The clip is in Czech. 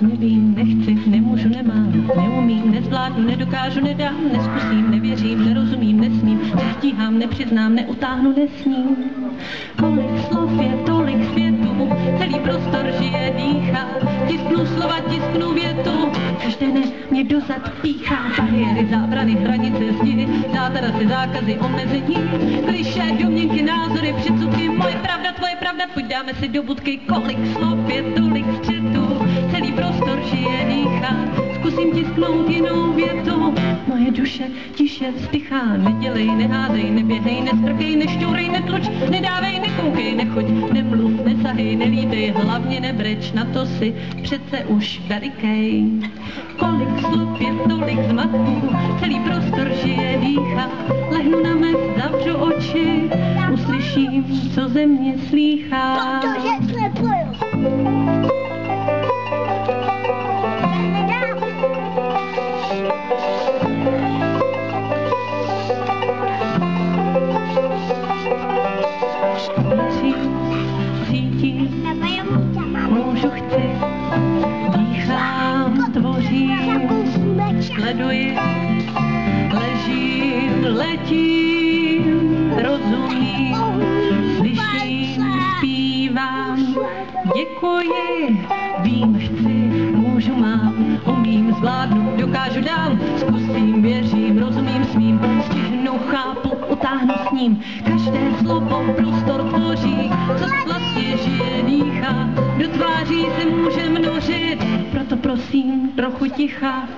Nevím, nechci, nemůžu, nemám, neumím, nezvládnu, nedokážu, nedám, neskusím, nevěřím, nerozumím, nesmím, nestíhám, nepřiznám, neutáhnu, nesním. Kolik slov je, ne mě dozad píchá, bariéry, zábrany, hranice, zdi, zátarazy, zákazy, omezení, kliše, domněnky, názory, předsudky, moje pravda, tvoje pravda, pojď dáme si do budky, kolik slov je, tolik střetů, celý prostor žije, dýchá, zkusím tisknout jinou větu, moje duše tiše vzdychá, nedělej, nehádej, neběhej, nestrkej, nešťourej, netluč, nedávej, nekoukej, nechoď, nesahej, nelídej, hlavně nebreč, na to si přece už velikej. Kolik slov je, tolik zmatků, celý prostor žije, dýchá, lehnu na mez, zavřu oči, uslyším, co ze mě slýchá. Protože slepuju. Věřím, cítím, můžu, chci, dýchám, tvořím, sleduji, ležím, letím, rozumím, slyším, zpívám, děkuji, vím, chci, můžu, mám, umím, zvládnu, dokážu, dám, zkusím, věřím, rozumím svým, stihnu, chápu, utáhnu s ním, každé slovo prostor tvoří, co vlastně žije, dýchá, do tváří se může množit, proto prosím, trochu ticha,